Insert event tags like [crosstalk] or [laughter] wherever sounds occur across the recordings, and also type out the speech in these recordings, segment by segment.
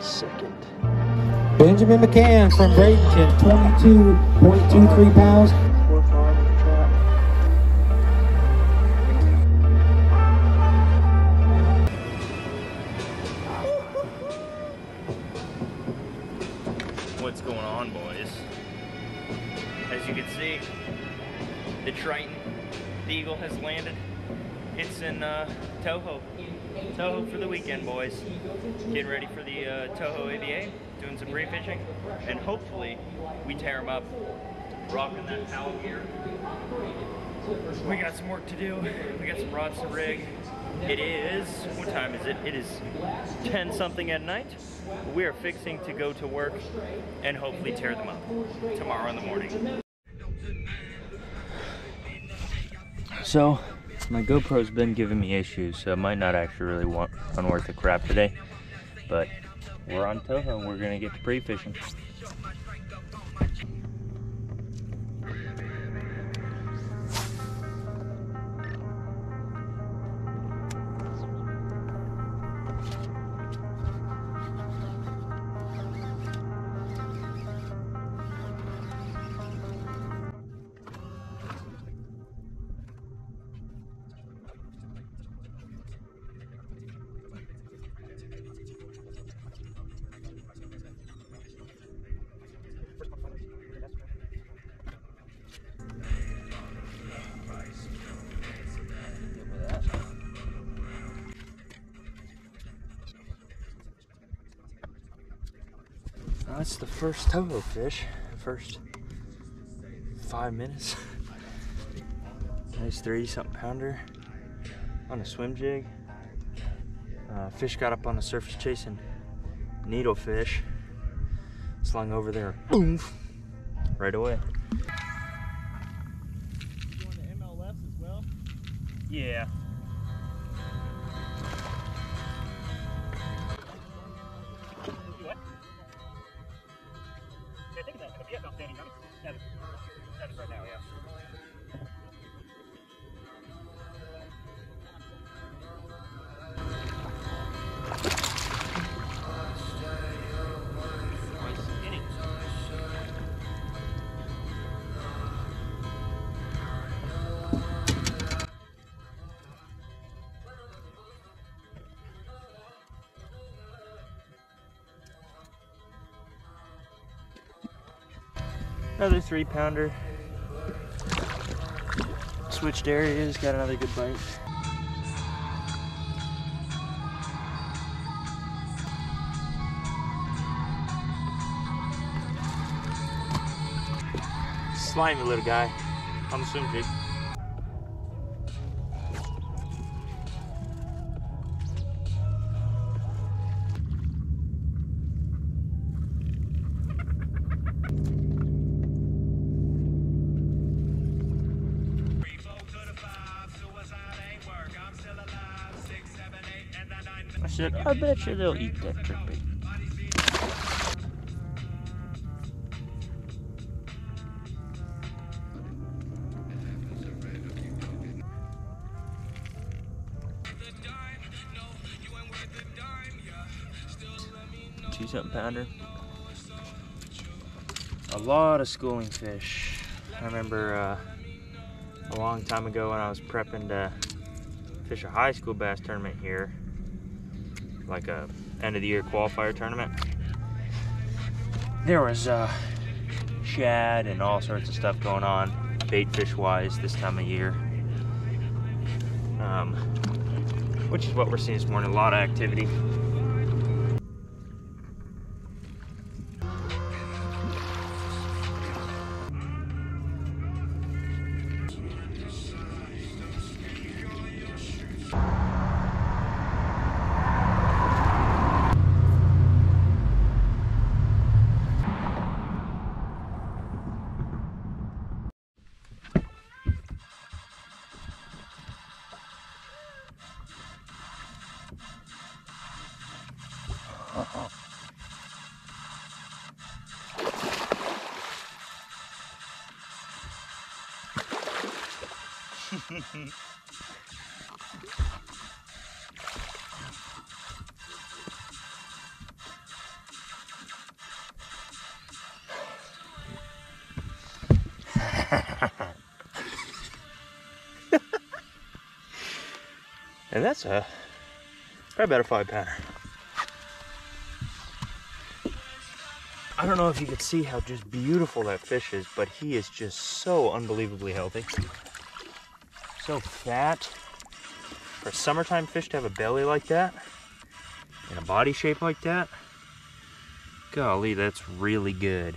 Second. Benjamin McCann from Bradenton, 22.23 pounds. Up. Rocking that towel gear. We got some work to do. We got some rods to rig. It is, what time is it? It is 10 something at night. We are fixing to go to work and hopefully tear them up tomorrow in the morning. So, my GoPro's been giving me issues, so it might not actually really want unworth the crap today. But we're on Toho and we're gonna get to pre-fishing. That's the first Toho fish. First five minutes. [laughs] nice 30 something pounder on a swim jig. Uh, fish got up on the surface chasing needlefish. Slung over there. Boom! Right away. Another three pounder. Switched areas, got another good bite. Slimy little guy on the swim jig. I I bet you they'll eat that trick. Two something pounder. A lot of schooling fish. I remember uh, a long time ago when I was prepping to fish a high school bass tournament here, like a end of the year qualifier tournament. There was uh, shad and all sorts of stuff going on, bait fish wise, this time of year. Um, which is what we're seeing this morning, a lot of activity. And that's a probably about a five pounder. I don't know if you could see how just beautiful that fish is, but he is just so unbelievably healthy. So fat. For a summertime fish to have a belly like that and a body shape like that, golly, that's really good.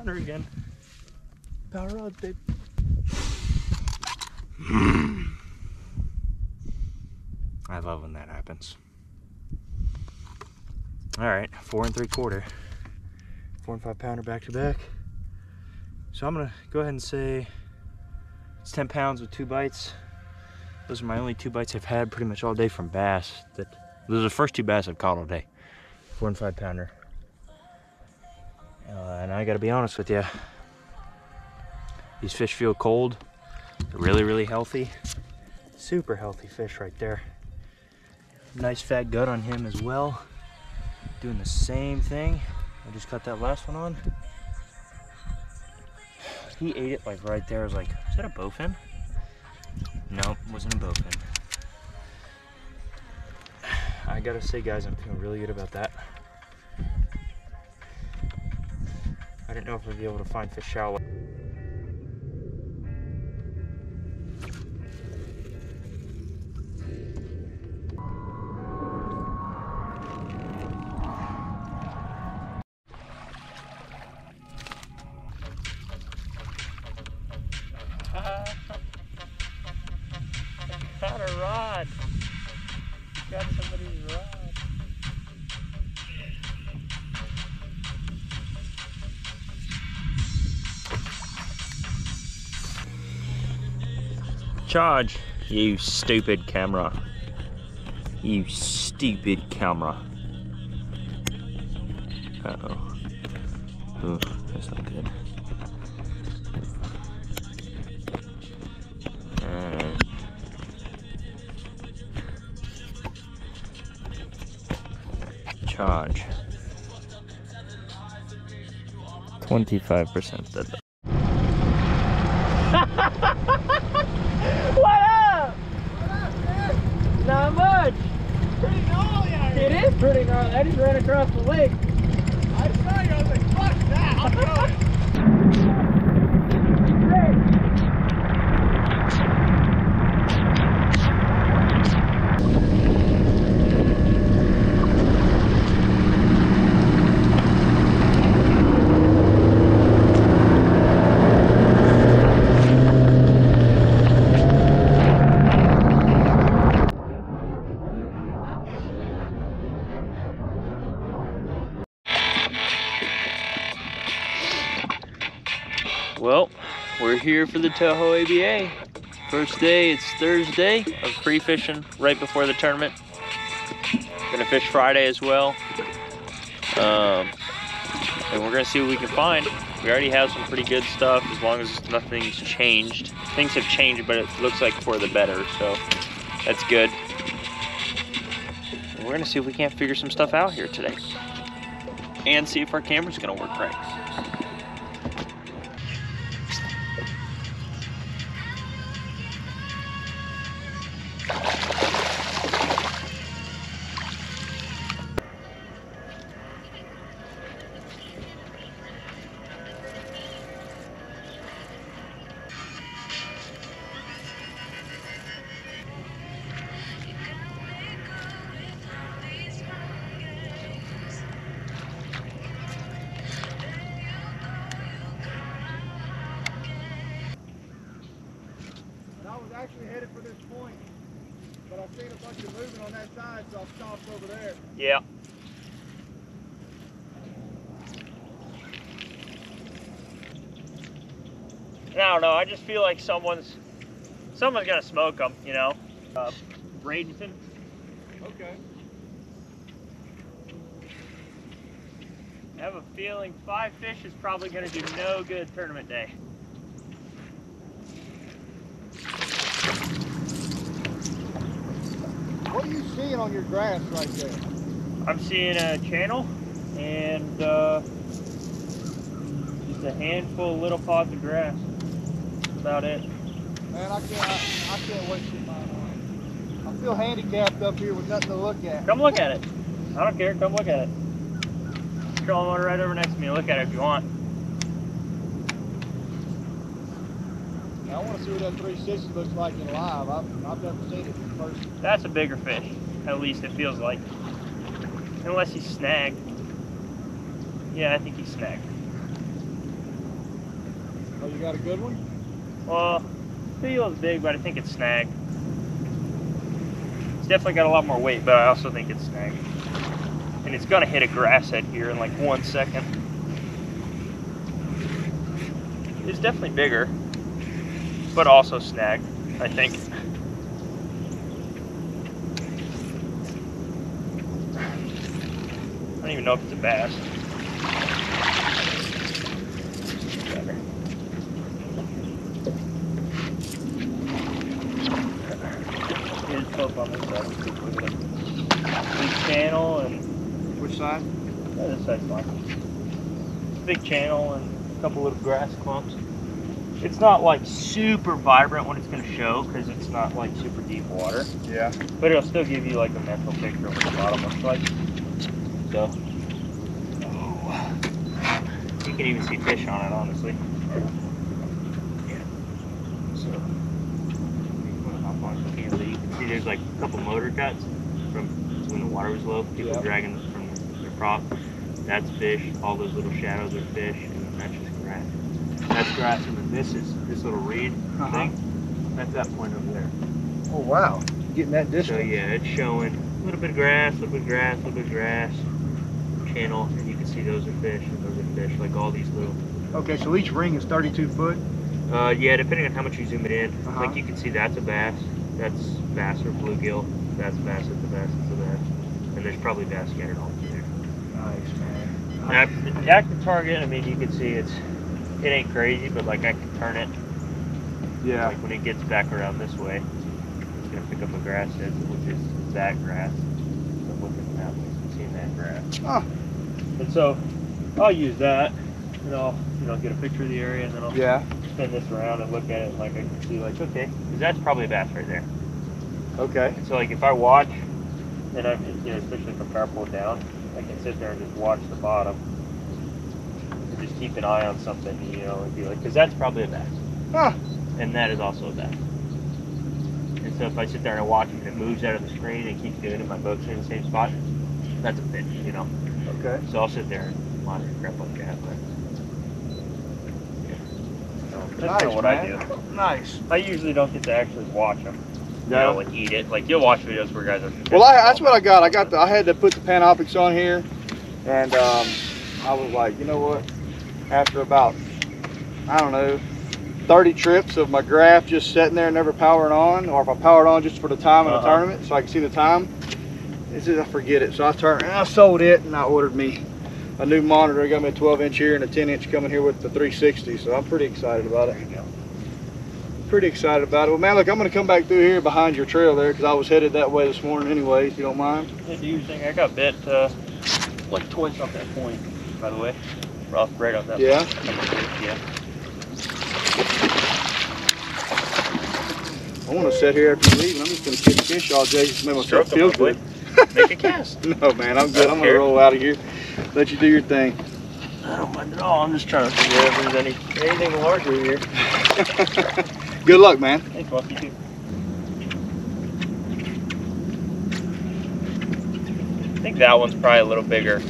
Pounder again. Power rods, babe. I love when that happens. All right, four and three quarter. Four and five pounder back to back. So I'm gonna go ahead and say it's 10 pounds with two bites. Those are my only two bites I've had pretty much all day from bass. That those are the first two bass I've caught all day. Four and five pounder. Uh, and I gotta be honest with you, these fish feel cold. Really, really healthy. Super healthy fish right there. Nice fat gut on him as well. Doing the same thing. I just cut that last one on. He ate it like right there. I was like, is that a bowfin? Nope, wasn't a bowfin. [sighs] I gotta say, guys, I'm feeling really good about that. I didn't know if I'd be able to find fish shallow. Charge, you stupid camera. You stupid camera. Uh oh. That's not good. Charge. 25% dead. [laughs] [laughs] What up? Not much. Pretty gnarly out here. It is pretty gnarly. I just ran across the lake. I saw you. I was like, fuck that. I'm going. Well, we're here for the Toho ABA. First day, it's Thursday of pre-fishing right before the tournament. Gonna fish Friday as well. Um, and we're gonna see what we can find. We already have some pretty good stuff as long as nothing's changed. Things have changed, but it looks like for the better, so that's good. And we're gonna see if we can't figure some stuff out here today. And see if our camera's gonna work right. Feel like someone's someone's gonna smoke them. You know, uh, Bradenton. Okay. I have a feeling five fish is probably gonna do no good tournament day. What are you seeing on your grass right there? I'm seeing a channel and uh, just a handful of little pods of grass. That's about it. Man, I can't, I, I can't wait to mine on. I feel handicapped up here with nothing to look at. Come look at it. I don't care. Come look at it. Trolling motor right over next to me. Look at it if you want. I want to see what that 360 looks like in live. I've, I've never seen it in person. That's a bigger fish. At least it feels like. Unless he's snagged. Yeah, I think he's snagged. Oh, you got a good one? Well, feels big, but I think it's snagged. It's definitely got a lot more weight, but I also think it's snagged. And it's gonna hit a grass head here in like one second. It's definitely bigger, but also snagged, I think. I don't even know if it's a bass. Better. Here's Pope on this side. Look at it. Big channel and Which side? yeah, this side's fine. Big channel and a couple little grass clumps. It's not like super vibrant when it's going to show because it's not like super deep water, Yeah. but it'll still give you like a mental picture of what the bottom looks like. So, oh. you can even see fish on it, honestly. Yeah. So, you wanna hop on the camera, you can see there's like a couple motor cuts from when the water was low. People Yeah. dragging from their prop. That's fish. All those little shadows are fish, and that's just grass. That's grass, and then this is this little reed Uh-huh. thing. That's that point over there. Oh, wow. Getting that So yeah, it's showing a little bit of grass, a little bit of grass, a little bit of grass, channel, and you can see those are fish and those are fish, like all these little. Okay, so each ring is 32 foot. Uh, yeah, depending on how much you zoom it in, Uh-huh. like you can see that's a bass, that's bass or bluegill, that's bass, that's a bass, that's a bass, and there's probably bass scattered all through there. Nice, man. Now, the active target, I mean, you can see it's, it ain't crazy, but like I can turn it, Yeah. like when it gets back around this way, it's gonna pick up a grass head, which is that grass. So I'm looking at that, one, seeing that grass. Oh. And so I'll use that, and I'll you know get a picture of the area, and then I'll Yeah. spin this around and look at it, and like I can see like okay, 'cause that's probably a bass right there. Okay. And so like if I watch, and I'm you know especially if I'm power pulled down, I can sit there and just watch the bottom, and just keep an eye on something, you know, and be like, because that's probably a bass. Huh. And that is also a bass. And so if I sit there and watch it and it moves out of the screen and keeps doing it, my boat's in the same spot, that's a fish, you know. Okay. So I'll sit there and monitor crap like that. But, yeah. So that's Nice, kind of what man. I do. Nice. I usually don't get to actually watch them. No. know, and eat it. Like you'll watch videos where guys are. Well, I, that's what I got. I got the. I had to put the Panoptix on here, and um, I was like, you know what? After about, I don't know, 30 trips of my graph just sitting there, never powering on, or if I powered on just for the time of the Uh-huh. tournament, so I can see the time. This is I forget it. So I turned and I sold it, and I ordered me a new monitor. It got me a 12 inch here and a 10 inch coming here with the 360. So I'm pretty excited about it. Pretty excited about it. Well, man, look, I'm gonna come back through here behind your trail there because I was headed that way this morning anyway. If you don't mind. Yeah, do your thing. I got bit uh, like twice off that point, by the way. Rough, right off that Yeah? point. Yeah. I want to sit here after you leave, I'm just gonna kick fish all day just to make myself feel good. Make a [laughs] cast. no, man, I'm good. I'm gonna roll out of here. Let you do your thing. I don't mind at all. I'm just trying to figure out if there's any anything larger here. [laughs] Good luck, man. Thanks, Ross. You too. I think that one's probably a little bigger.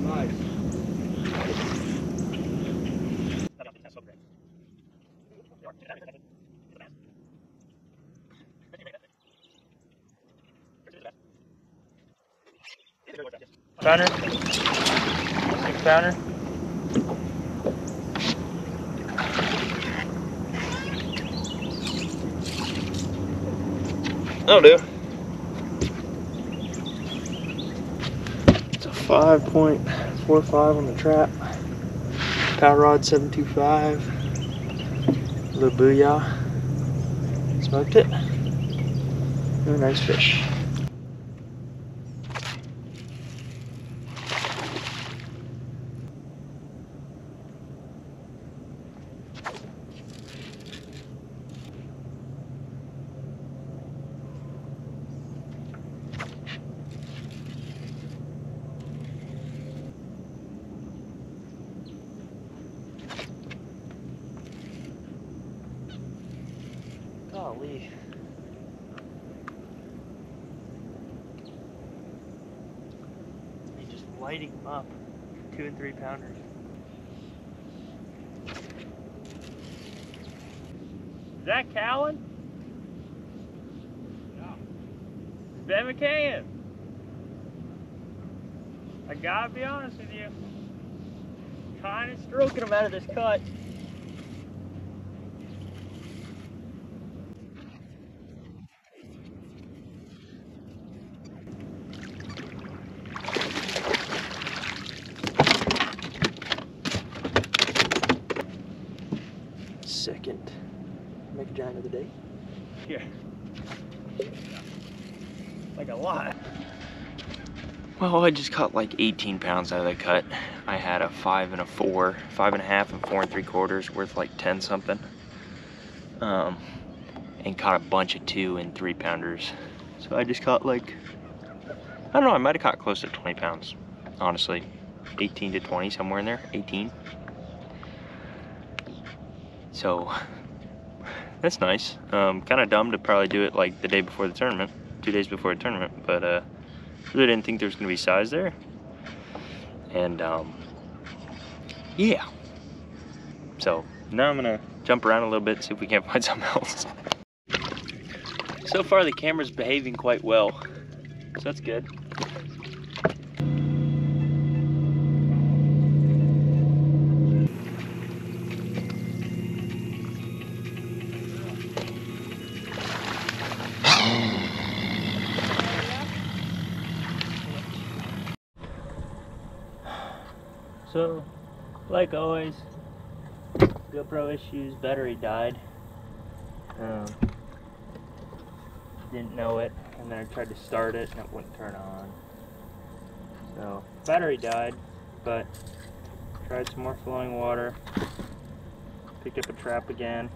Nice. Pounder? Six pounder? That'll do. It's a 5.45 on the trap. Power rod 725. Little booyah. Smoked it. Very nice fish. Golly. They just lighting them up. Two and three pounders. Is that Cowan? No. Ben McCann. I gotta be honest with you. Kind of stroking him out of this cut. Second. Make a giant of the day. Here. Like a lot. Well, I just caught like 18 pounds out of the cut. I had a five and a four, five and a half and four and three quarters worth like 10 something. Um, and caught a bunch of two and three pounders. So I just caught like, I don't know, I might have caught close to 20 pounds, honestly. 18 to 20, somewhere in there, 18. So that's nice. Um, kind of dumb to probably do it like the day before the tournament, two days before the tournament, but uh, really didn't think there was gonna be size there. And um, yeah. So now I'm gonna jump around a little bit, see if we can't [laughs] find something else. So far the camera's behaving quite well, so that's good. So, like always, GoPro issues, battery died. Um, didn't know it, and then I tried to start it and it wouldn't turn on. So, battery died, but tried some more flowing water. Picked up a trap again.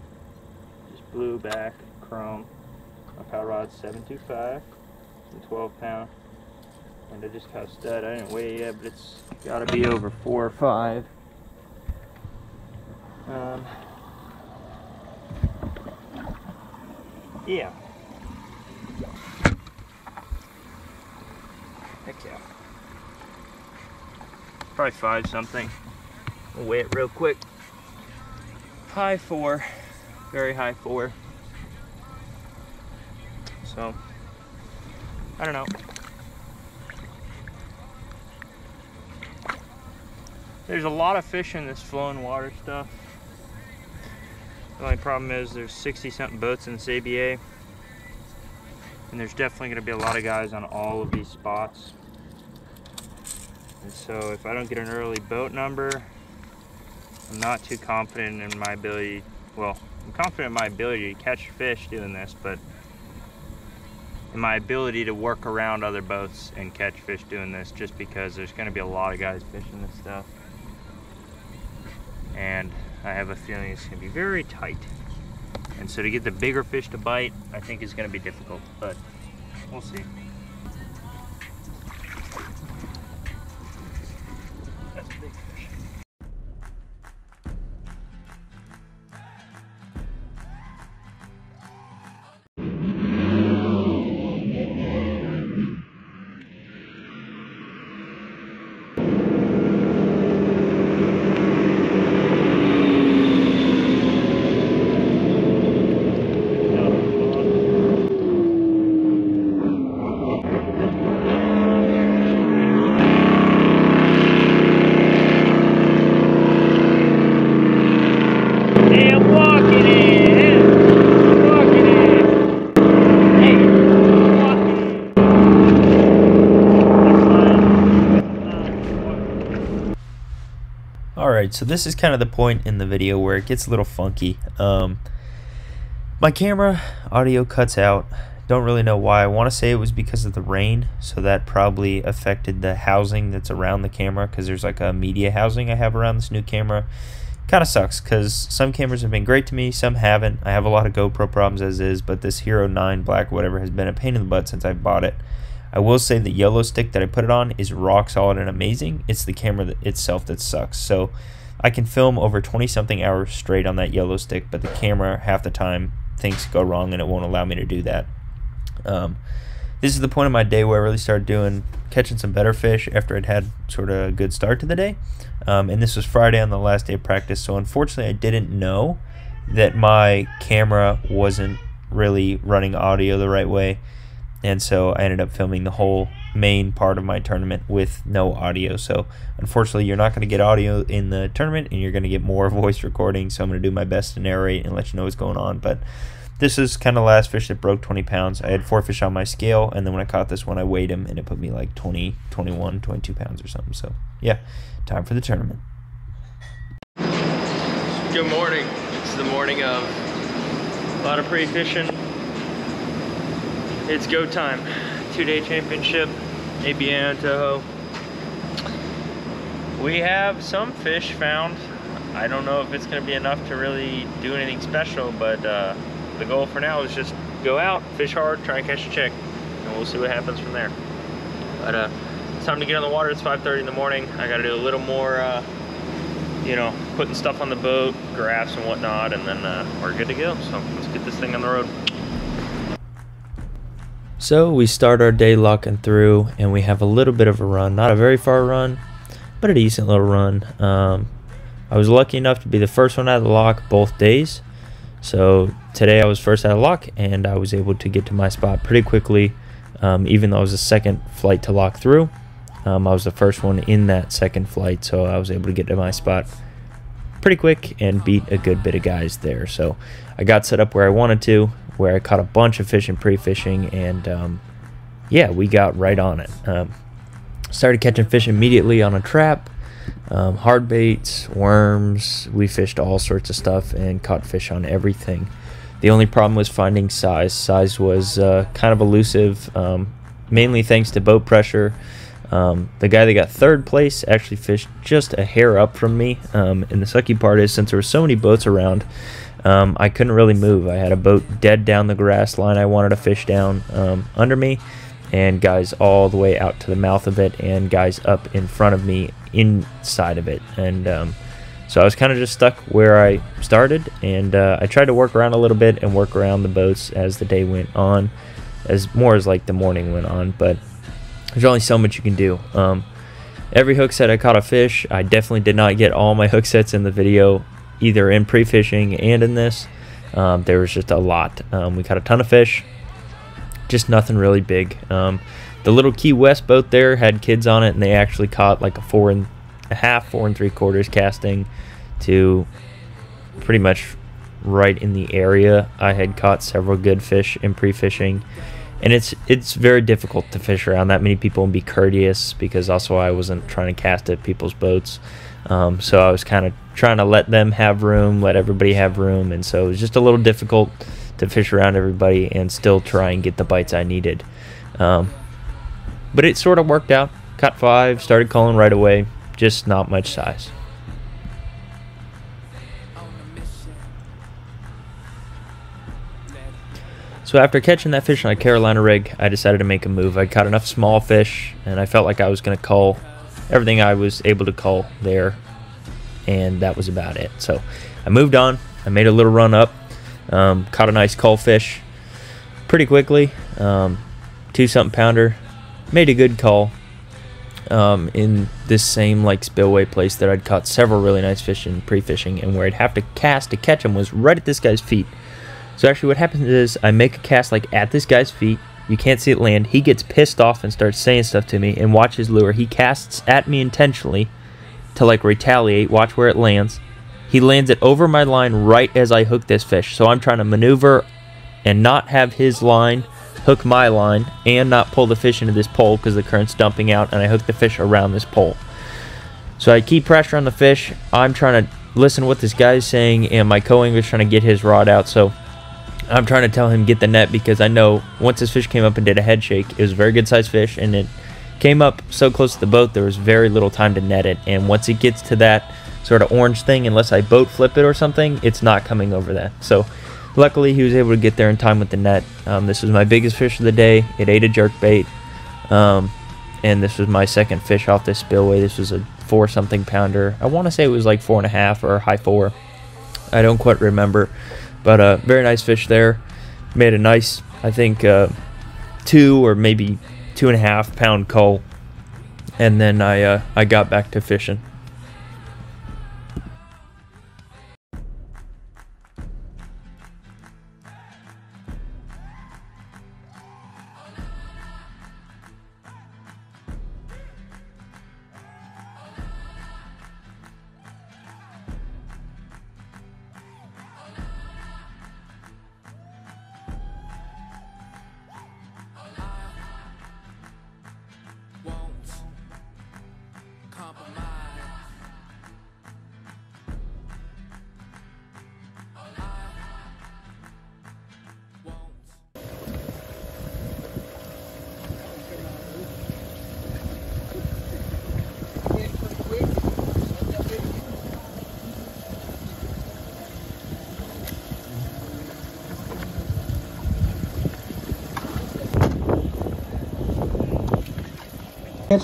Just blue back, chrome. My power rod 725 and 12 pound. And I just a stud. I didn't weigh it yet, but it's got to be over four or five. Um, yeah. Heck yeah. Probably five something. We'll weigh it real quick. High four, very high four. So, I don't know. There's a lot of fish in this flowing water stuff. The only problem is there's 60 something boats in this ABA. And there's definitely going to be a lot of guys on all of these spots. And so if I don't get an early boat number, I'm not too confident in my ability, well, I'm confident in my ability to catch fish doing this, but in my ability to work around other boats and catch fish doing this just because there's going to be a lot of guys fishing this stuff and I have a feeling it's going to be very tight. And so to get the bigger fish to bite, I think is going to be difficult, but we'll see. Alright, so this is kind of the point in the video where it gets a little funky. Um, my camera audio cuts out. Don't really know why. I want to say it was because of the rain, so that probably affected the housing that's around the camera because there's like a media housing I have around this new camera. Kind of sucks because some cameras have been great to me, some haven't. I have a lot of GoPro problems as is, but this Hero 9 Black whatever has been a pain in the butt since I bought it. I will say the yellow stick that I put it on is rock solid and amazing. It's the camera itself that sucks. So I can film over 20 something hours straight on that yellow stick, but the camera half the time things go wrong and it won't allow me to do that. Um, this is the point of my day where I really started doing catching some better fish after I'd had sort of a good start to the day. Um, and this was Friday on the last day of practice, so unfortunately I didn't know that my camera wasn't really running audio the right way and so I ended up filming the whole main part of my tournament with no audio. So unfortunately, you're not going to get audio in the tournament, and you're going to get more [laughs] voice recording. So I'm going to do my best to narrate and let you know what's going on. But this is kind of last fish that broke 20 pounds. I had four fish on my scale, and then when I caught this one, I weighed him, and it put me like 20, 21, 22 pounds or something. So yeah, time for the tournament. Good morning. It's the morning of a lot of pre-fishing it's go time. Two-day championship, ABA, Toho. We have some fish found. I don't know if it's going to be enough to really do anything special, but uh, the goal for now is just go out, fish hard, try and catch a chick, and we'll see what happens from there. But uh, it's time to get on the water. It's 5.30 in the morning. I got to do a little more, uh, you know, putting stuff on the boat, graphs and whatnot, and then uh, we're good to go. So let's get this thing on the road. So we start our day locking through and we have a little bit of a run. Not a very far run, but a decent little run. Um, I was lucky enough to be the first one out of the lock both days. So today I was first out of lock and I was able to get to my spot pretty quickly. Um, even though I was the second flight to lock through, um, I was the first one in that second flight. So I was able to get to my spot pretty quick and beat a good bit of guys there. So I got set up where I wanted to where I caught a bunch of fish in pre-fishing, and um, yeah, we got right on it. Um, started catching fish immediately on a trap, um, hard baits, worms. We fished all sorts of stuff and caught fish on everything. The only problem was finding size. Size was uh, kind of elusive, um, mainly thanks to boat pressure. Um, the guy that got third place actually fished just a hair up from me. Um, and the sucky part is, since there were so many boats around, um, I couldn't really move. I had a boat dead down the grass line I wanted to fish down um, under me, and guys all the way out to the mouth of it, and guys up in front of me inside of it. And um, so I was kind of just stuck where I started, and uh, I tried to work around a little bit and work around the boats as the day went on, as more as like the morning went on. But there's only so much you can do. Um, every hook set I caught a fish. I definitely did not get all my hook sets in the video either in pre-fishing and in this. Um, there was just a lot. Um, we caught a ton of fish, just nothing really big. Um, the little Key West boat there had kids on it, and they actually caught like a four and a half, four and three quarters casting to pretty much right in the area. I had caught several good fish in pre-fishing, and it's it's very difficult to fish around that many people and be courteous because also I wasn't trying to cast at people's boats. Um, so I was kind of trying to let them have room, let everybody have room, and so it was just a little difficult to fish around everybody and still try and get the bites I needed. Um, but it sort of worked out. Caught five, started culling right away, just not much size. So after catching that fish on a Carolina rig, I decided to make a move. I caught enough small fish, and I felt like I was going to cull everything I was able to cull there, and that was about it. So I moved on. I made a little run up, um, caught a nice cull fish pretty quickly, um, two something pounder, made a good call um, in this same like spillway place that I'd caught several really nice fish in pre-fishing, and where I'd have to cast to catch them was right at this guy's feet. So actually, what happens is I make a cast like at this guy's feet you can't see it land. He gets pissed off and starts saying stuff to me and watch his lure. He casts at me intentionally to like retaliate. Watch where it lands. He lands it over my line right as I hook this fish. So I'm trying to maneuver and not have his line hook my line and not pull the fish into this pole because the current's dumping out and I hook the fish around this pole. So I keep pressure on the fish. I'm trying to listen what this guy's saying, and my co-angler is trying to get his rod out. So I'm trying to tell him get the net because I know once this fish came up and did a head shake, it was a very good sized fish, and it came up so close to the boat there was very little time to net it. And once it gets to that sort of orange thing, unless I boat flip it or something, it's not coming over that. So luckily he was able to get there in time with the net. Um, this was my biggest fish of the day. It ate a jerk bait. Um, and this was my second fish off this spillway. This was a four something pounder. I want to say it was like four and a half or high four. I don't quite remember, but uh, very nice fish there. Made a nice, I think, uh, two or maybe two and a half pound cull, and then I uh, I got back to fishing.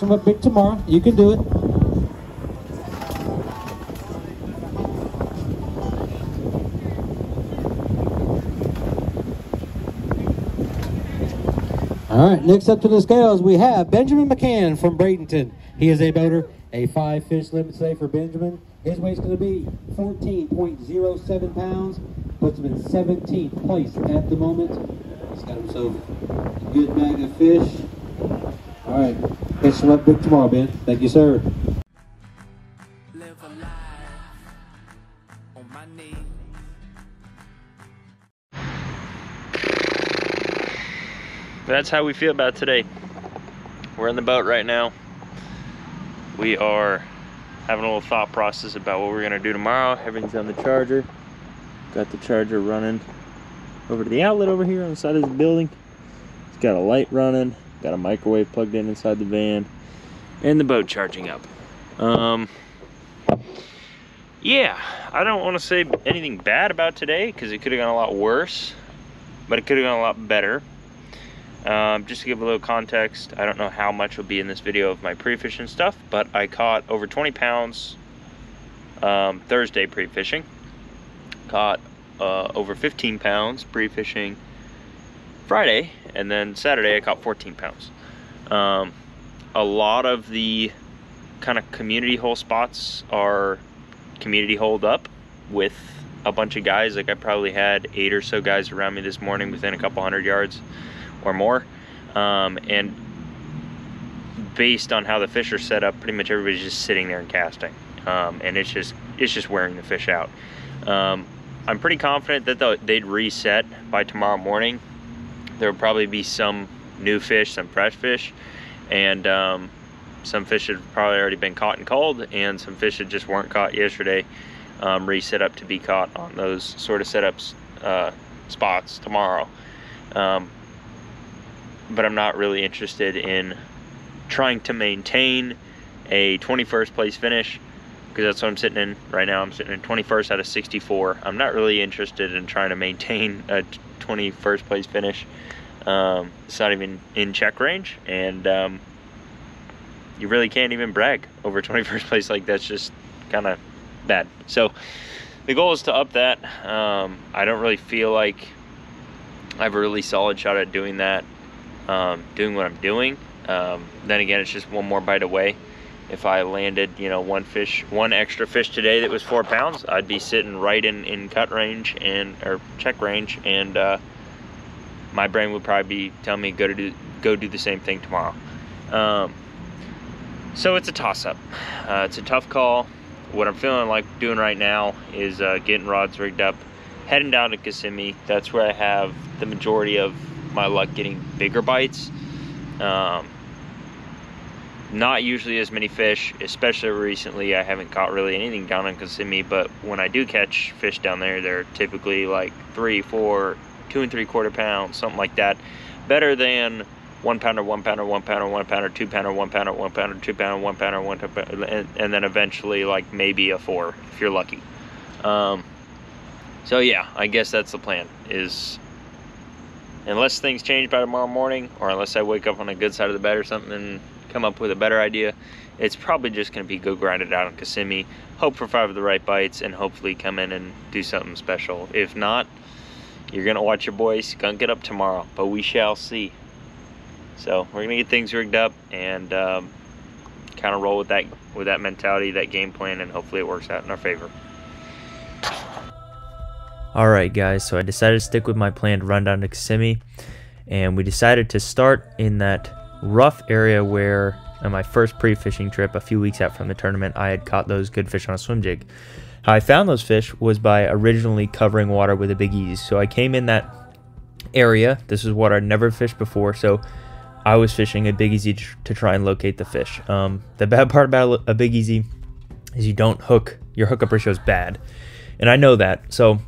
Them up big tomorrow. You can do it. All right, next up to the scales, we have Benjamin McCann from Bradenton. He is a boater, a five fish limit today for Benjamin. His weight's going to be 14.07 pounds, puts him in 17th place at the moment. He's got himself a good bag of fish. All right, catch him up big tomorrow, Ben. Thank you, sir. live a life on my knees. that's how we feel about today. We're in the boat right now. We are having a little thought process about what we're gonna do tomorrow. Everything's on the charger. Got the charger running over to the outlet over here on the side of the building. It's got a light running, got a microwave plugged in inside the van, and the boat charging up. Um, yeah, I don't want to say anything bad about today because it could have gone a lot worse, but it could have gone a lot better. Um, just to give a little context, I don't know how much will be in this video of my pre-fishing stuff, but I caught over 20 pounds um, Thursday pre-fishing. Caught uh, over 15 pounds pre-fishing Friday, and then Saturday I caught 14 pounds. Um, a lot of the kind of community hole spots are community holed up with a bunch of guys. Like I probably had eight or so guys around me this morning within a couple hundred yards or more. Um, and based on how the fish are set up, pretty much everybody's just sitting there and casting. Um, and it's just it's just wearing the fish out. Um, I'm pretty confident that they'd reset by tomorrow morning. There will probably be some new fish, some fresh fish, and um, some fish had probably already been caught and cold, and some fish that just weren't caught yesterday um, reset up to be caught on those sort of setups uh, spots tomorrow. Um, but I'm not really interested in trying to maintain a 21st place finish because that's what I'm sitting in right now. I'm sitting in 21st out of 64. I'm not really interested in trying to maintain a 21st place finish. Um, it's not even in check range, and um, you really can't even brag over [laughs] 21st place. Like that's just kind of bad. So the goal is to up that. Um, I don't really feel like I have a really solid shot at doing that, um, doing what I'm doing. Um, then again, it's just one more bite away. If I landed, you know, one fish, one extra fish today that was four pounds, I'd be sitting right in, in cut range and or check range, and uh, my brain would probably be telling me go to do go do the same thing tomorrow. Um, so it's a toss up. Uh, it's a tough call. What I'm feeling like doing right now is uh, getting rods rigged up, heading down to Kissimmee. That's where I have the majority of my luck getting bigger bites. Um, not usually as many fish, especially recently. I haven't caught really anything down in Kissimmee, but when I do catch fish down there, they're typically like three, four, two and three quarter pounds, something like that. Better than one pounder, one pounder, one pounder, one pounder, two pounder, one pounder, one pounder, two pounder, one pounder, one pounder, and, and then eventually like maybe a four if you're lucky. Um, so yeah, I guess that's the plan. Is unless things change by tomorrow morning, or unless I wake up on a good side of the bed or something and come up with a better idea, it's probably just going to be go grind it out in Kissimmee, hope for five of the right bites, and hopefully come in and do something special. If not, you're going to watch your boys gunk it up tomorrow, but we shall see. So we're gonna get things rigged up and um, kind of roll with that with that mentality, that game plan, and hopefully it works out in our favor. Alright guys, so I decided to stick with my planned run down to Kissimmee and we decided to start in that rough area where on my first pre-fishing trip a few weeks out from the tournament I had caught those good fish on a swim jig. How I found those fish was by originally covering water with a Big Easy. So I came in that area. This is what I'd never fished before. So I was fishing a Big Easy to try and locate the fish. Um, the bad part about a Big Easy is you don't hook. Your hookup ratio is bad, and I know that. So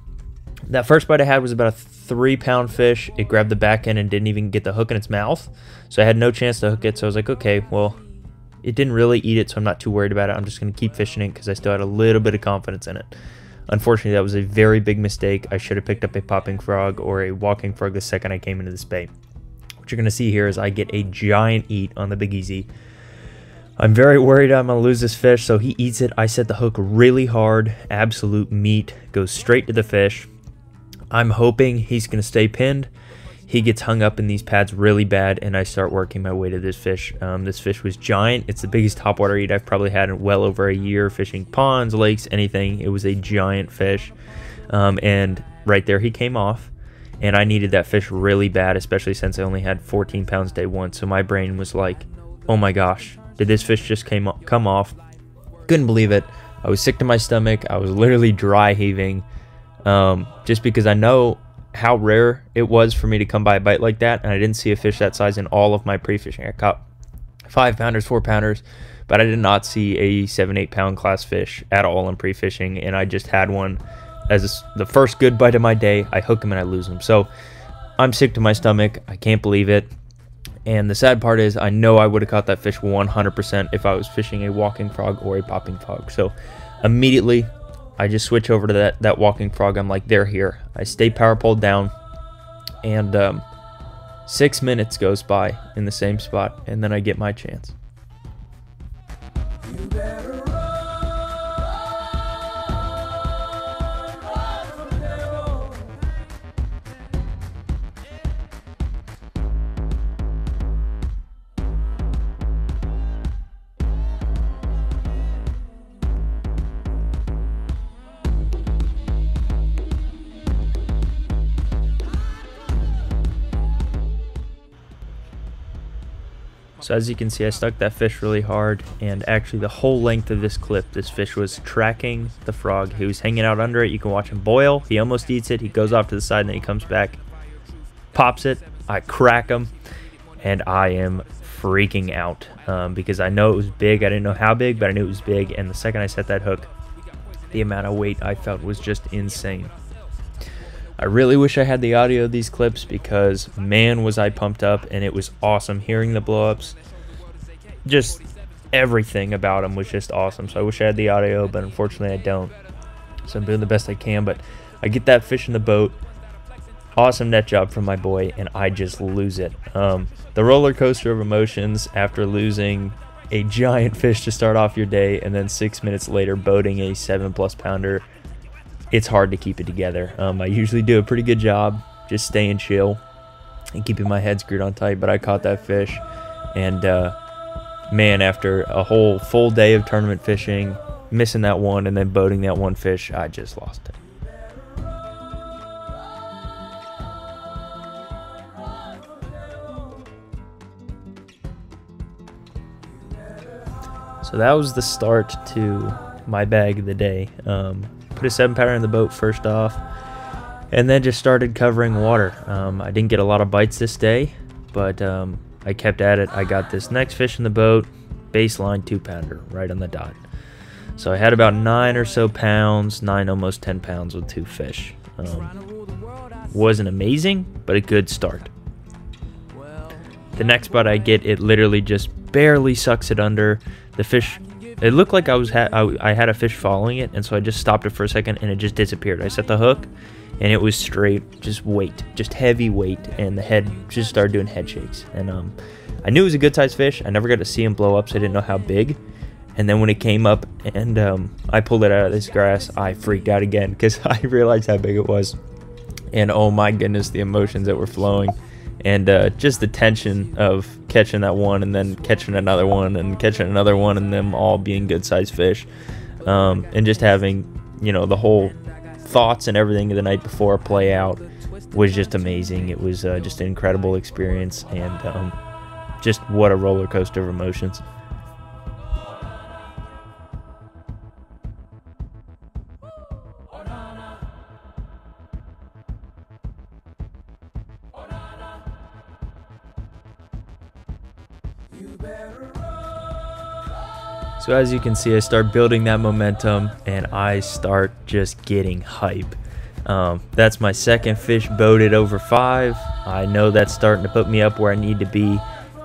that first bite I had was about a three pound fish. It grabbed the back end and didn't even get the hook in its mouth, so I had no chance to hook it. So I was like, okay, well, it didn't really eat it, so I'm not too worried about it. I'm just gonna keep fishing it because I still had a little bit of confidence in it. Unfortunately, that was a very big mistake. I should have picked up a popping frog or a walking frog the second I came into this bay. What you're going to see here is I get a giant eat on the Big Easy. I'm very worried I'm going to lose this fish, so he eats it. I set the hook really hard. Absolute meat. Goes straight to the fish. I'm hoping he's going to stay pinned. He gets hung up in these pads really bad, and I start working my way to this fish. Um, this fish was giant. It's the biggest topwater eat I've probably had in well over a year fishing ponds, lakes, anything. It was a giant fish. Um, and right there, he came off and I needed that fish really bad, especially since I only had 14 pounds day one. So my brain was like, "Oh my gosh, did this fish just came come off?" Couldn't believe it. I was sick to my stomach. I was literally dry heaving, um, just because I know how rare it was for me to come by a bite like that, and I didn't see a fish that size in all of my pre-fishing. I caught five pounders, four pounders, but I did not see a seven, eight pound class fish at all in pre-fishing, and I just had one as the first good bite of my day, I hook him and I lose him. So I'm sick to my stomach. I can't believe it. And the sad part is, I know I would have caught that fish 100% if I was fishing a walking frog or a popping frog. So immediately, I just switch over to that, that walking frog. I'm like, they're here. I stay Power-Poled down, and um, six minutes goes by in the same spot, and then I get my chance. As you can see, I stuck that fish really hard, and actually the whole length of this clip, this fish was tracking the frog. He was hanging out under it. You can watch him boil. He almost eats it. He goes off to the side, and then he comes back, pops it. I crack him, and I am freaking out um, because I know it was big. I didn't know how big, but I knew it was big. And the second I set that hook, the amount of weight I felt was just insane. I really wish I had the audio of these clips because man was I pumped up and it was awesome hearing the blowups. Just everything about them was just awesome. So I wish I had the audio, but unfortunately I don't. So I'm doing the best I can, but I get that fish in the boat. Awesome net job from my boy, and I just lose it. Um, the roller coaster of emotions after losing a giant fish to start off your day, and then six minutes later boating a seven plus pounder it's hard to keep it together. Um, I usually do a pretty good job just staying chill and keeping my head screwed on tight, but I caught that fish. And uh, man, after a whole full day of tournament fishing, missing that one and then boating that one fish, I just lost it. So that was the start to my bag of the day. Um, put a seven pounder in the boat first off, and then just started covering water. Um, I didn't get a lot of bites this day, but um, I kept at it. I got this next fish in the boat, baseline two pounder, right on the dot. So I had about nine or so pounds, nine almost ten pounds with two fish. Um, wasn't amazing, but a good start. The next spot I get, it literally just barely sucks it under. The fish, it looked like I was ha- I, I had a fish following it, and so I just stopped it for a second, and it just disappeared. I set the hook, and it was straight, just weight, just heavy weight, and the head just started doing head shakes. And um, I knew it was a good sized fish. I never got to see him blow up, so I didn't know how big. And then when it came up and um, I pulled it out of this grass, I freaked out again because [laughs] I realized how big it was. And oh my goodness, the emotions that were flowing. And uh, just the tension of catching that one and then catching another one and catching another one and them all being good sized fish. Um, and just having, you know, the whole thoughts and everything of the night before play out was just amazing. It was uh, just an incredible experience and um, just what a roller coaster of emotions. So as you can see, I start building that momentum and I start just getting hype. Um, that's my second fish boated over five. I know that's starting to put me up where I need to be.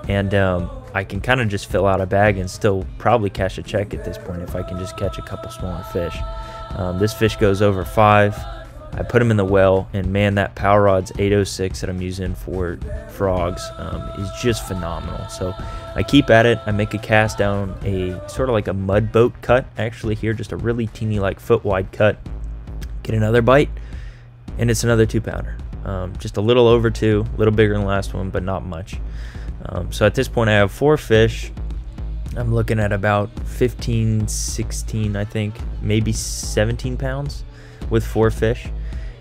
And um, I can kind of just fill out a bag and still probably cash a check at this point if I can just catch a couple smaller fish. Um, this fish goes over five. I put him in the well, and man, that Powell rod's 806 that I'm using for frogs um, is just phenomenal. So I keep at it. I make a cast down a sort of like a mud boat cut, actually here, just a really teeny like foot wide cut. Get another bite, and it's another two pounder. Um, just a little over two, a little bigger than the last one, but not much. Um, so at this point, I have four fish. I'm looking at about 15, 16, I think, maybe 17 pounds with four fish.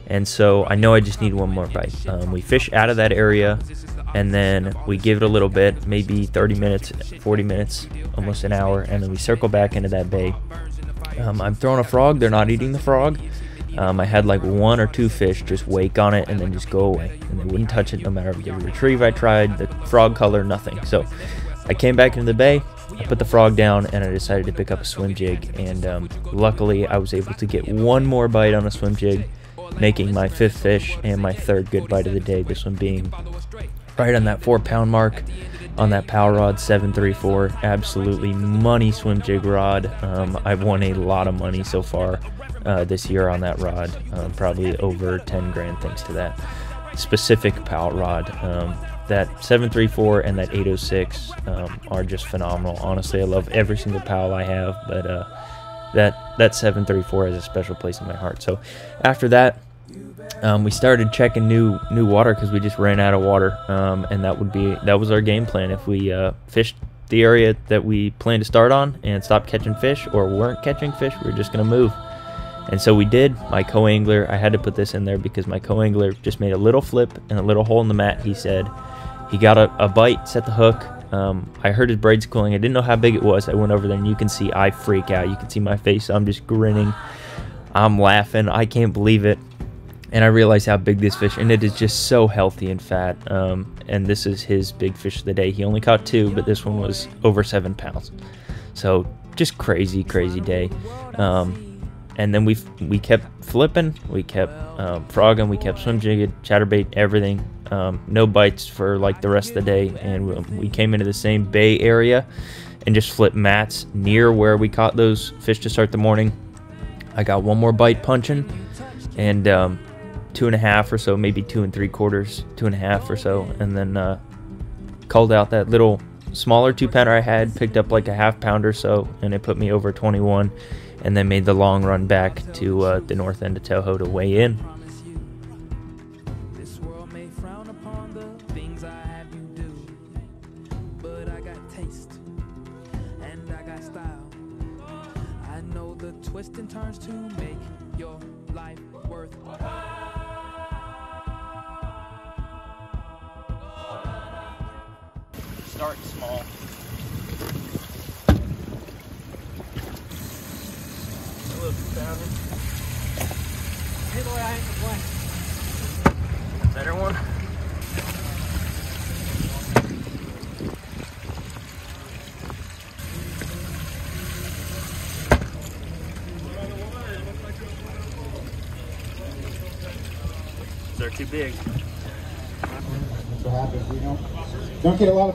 And so I know I just need one more bite. Um, we fish out of that area and then we give it a little bit, maybe 30 minutes, 40 minutes, almost an hour, and then we circle back into that bay. Um, I'm throwing a frog, they're not eating the frog. Um, I had like one or two fish just wake on it and then just go away. And they wouldn't touch it no matter if you retrieve I tried, the frog color, nothing. So I came back into the bay, I put the frog down, and I decided to pick up a swim jig. And um, luckily, I was able to get one more bite on a swim jig, making my fifth fish and my third good bite of the day. This one being right on that four pound mark on that Powell rod 734 absolutely money swim jig rod um, i've won a lot of money so far uh, this year on that rod um, probably over 10 grand thanks to that specific Powell rod um, that 734 and that 806 um, are just phenomenal honestly i love every single Powell i have but uh, that that 734 has a special place in my heart so after that um, we started checking new new water because we just ran out of water, um, and that would be that was our game plan. If we uh, fished the area that we planned to start on and stopped catching fish or weren't catching fish, we were just gonna move. And so we did. My co-angler, I had to put this in there because my co-angler just made a little flip and a little hole in the mat. He said he got a, a bite, set the hook. Um, I heard his braids cooling. I didn't know how big it was. I went over there and you can see I freak out. You can see my face. I'm just grinning. I'm laughing. I can't believe it and I realized how big this fish, and it is just so healthy and fat. Um, and this is his big fish of the day. He only caught two, but this one was over seven pounds. So just crazy, crazy day. Um, and then we we kept flipping, we kept um, frogging, we kept swim jigging, chatterbait, everything. Um, no bites for like the rest of the day, and we, we came into the same bay area and just flipped mats near where we caught those fish to start the morning. I got one more bite punching, and um, two and a half or so, maybe two and three quarters, two and a half or so, and then uh, called out that little smaller two pounder I had, picked up like a half pound or so, and it put me over 21, and then made the long run back to uh, the north end of Toho to weigh in.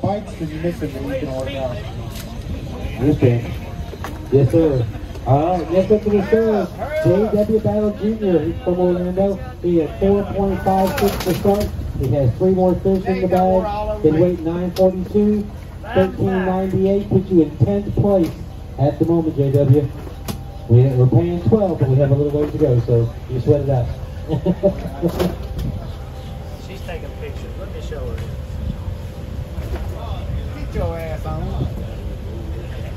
Of bites and you miss them and you can work out. Okay. Yes, sir. All right, next up to the show, J.W. Battle Jr. He's from Orlando. He has 4.56 to start. He has three more fish in the bag. Been weight 942, 1398. Puts you in 10th place at the moment, J.W. We, we're paying 12, but we have a little ways to go, so you sweat it out. [laughs] She's taking pictures. Let me show her. Get your ass on.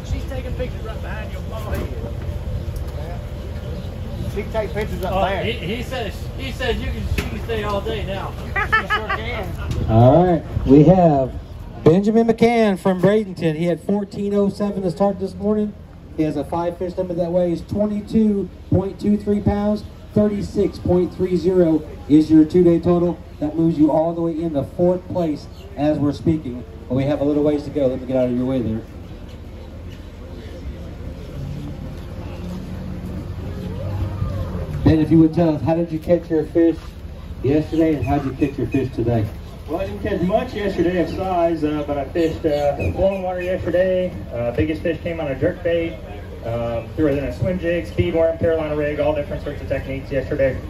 She's taking pictures right behind your bald head. She can take pictures up Oh, there. he, he says he says you can you can stay all day now. [laughs] She sure can. All right, we have Benjamin McCann from Bradenton. He had 14.07 to start this morning. He has a five fish limit that weighs 22.23 pounds. 36.30 is your two-day total. That moves you all the way into fourth place as we're speaking. But we have a little ways to go. Let me get out of your way there. Ben, if you would tell us, how did you catch your fish yesterday and how did you catch your fish today? Well, I didn't catch much yesterday of size, uh, but I fished uh, flowing water yesterday. Uh, biggest fish came on a jerk bait. Um, threw it in a swim jig, speed worm, Carolina rig, all different sorts of techniques yesterday.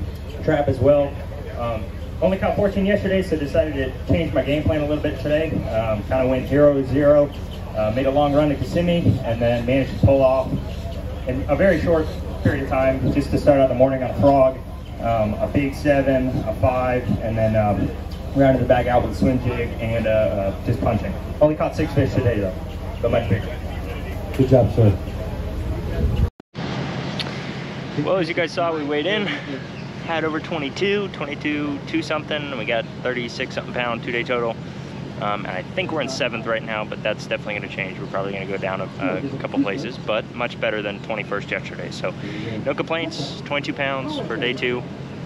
Trap as well. Um, only caught 14 yesterday, so decided to change my game plan a little bit today. Um, kind of went zero to zero. Uh, made a long run to Kissimmee, and then managed to pull off in a very short period of time, just to start out the morning on a frog, um, a big seven, a five, and then um, rounded the bag out with a swim jig and uh, uh, just punching. Only caught six fish today though, but much bigger. Good job, sir. Well, as you guys saw, we weighed in, had over 22, 22, two something, and we got 36 something pound, two day total. Um, and I think we're in seventh right now, but that's definitely going to change. We're probably going to go down a, a couple places, but much better than 21st yesterday. So no complaints, 22 pounds for day two.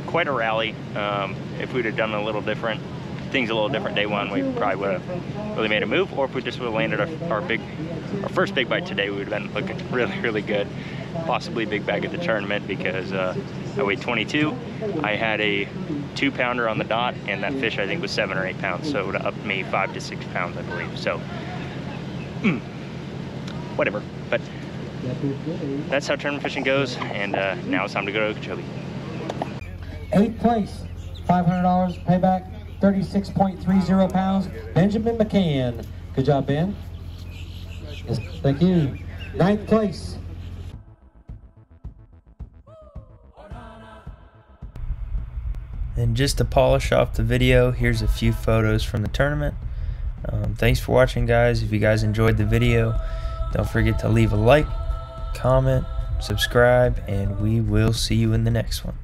Quite a rally. Um, if we'd have done a little different, things a little different day one, we probably would have really made a move. Or if we just would have landed our, our big, our first big bite today, we would have been looking really, really good. Possibly big bag at the tournament because uh, I weighed 22. I had a two pounder on the dot, and that fish I think was seven or eight pounds, so it would upped me five to six pounds, I believe. So, mm, whatever. But that's how tournament fishing goes, and uh, now it's time to go to Okeechobee. Eighth place, $500 payback, 36.30 pounds. Benjamin McCann. Good job, Ben. Yes, thank you. Ninth place, And just to polish off the video, here's a few photos from the tournament. Um, thanks for watching, guys. If you guys enjoyed the video, don't forget to leave a like, comment, subscribe, and we will see you in the next one.